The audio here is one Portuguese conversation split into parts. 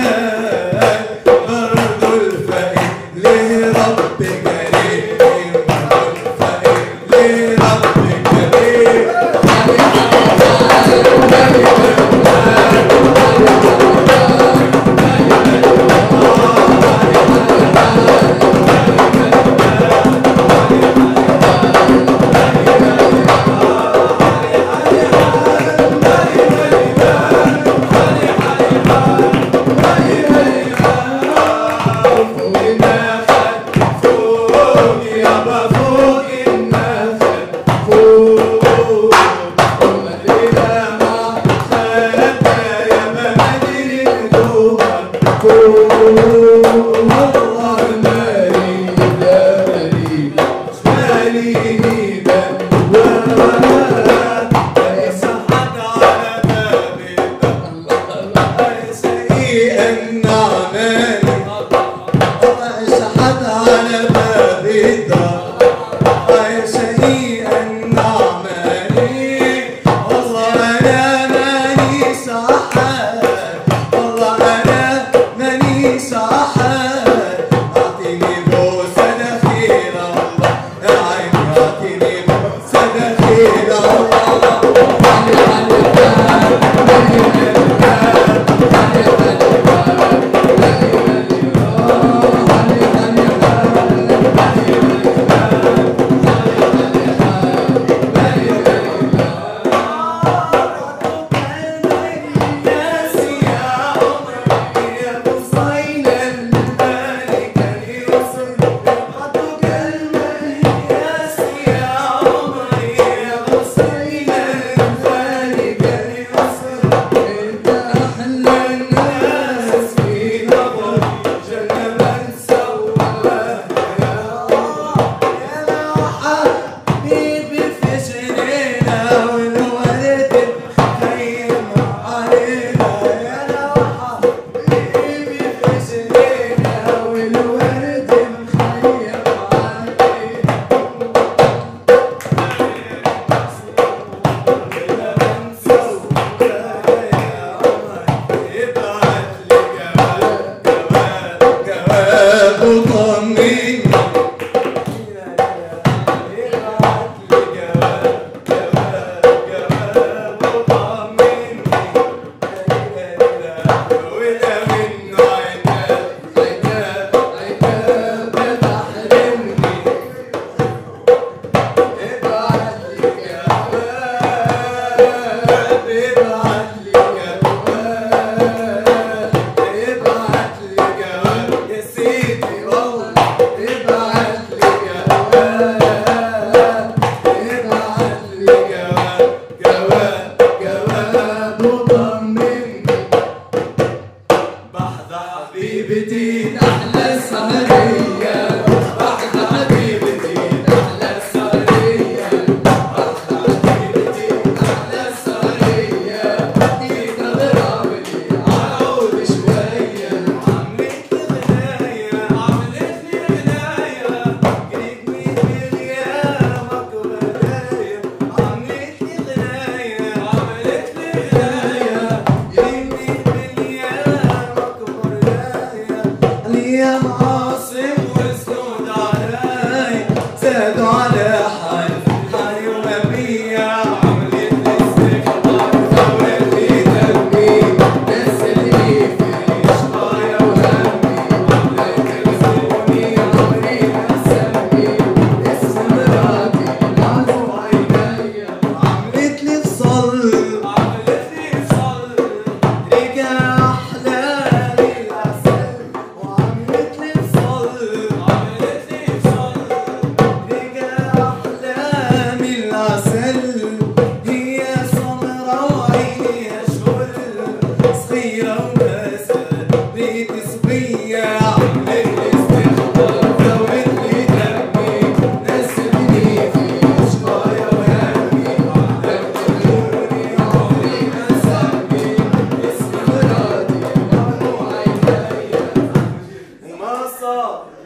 Yeah.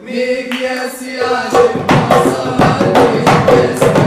Mig yes, mais did,